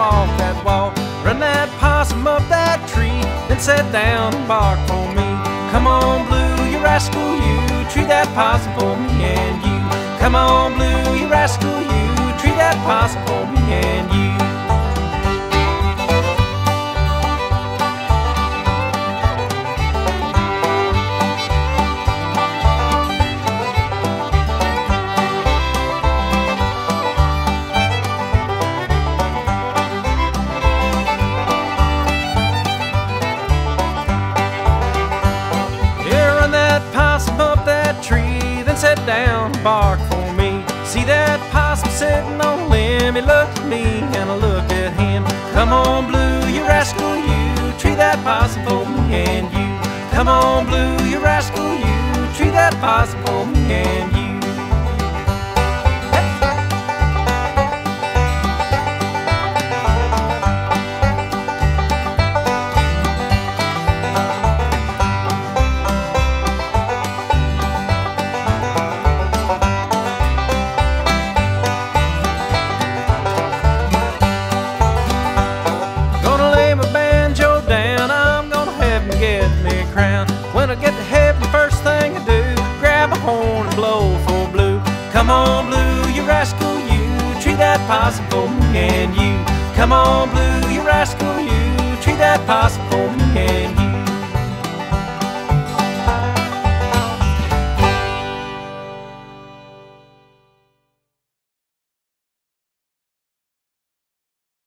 off that wall. Run that possum up that tree, then sit down and bark for me. Come on, Blue, you rascal, you Treat that possum for me and you. Come on, Blue, tree, down bark for me. See that possum sitting on a limb, he looked at me and I looked at him. Come on, Blue, you rascal, you tree that possum for me and you. Come on, Blue, you rascal, you tree that possum for me and you. Crown. When I get to heaven, first thing I do, grab a horn and blow for blue. Come on, blue, you rascal, you treat that possum for me and you. Come on, blue, you rascal, you treat that possum for me.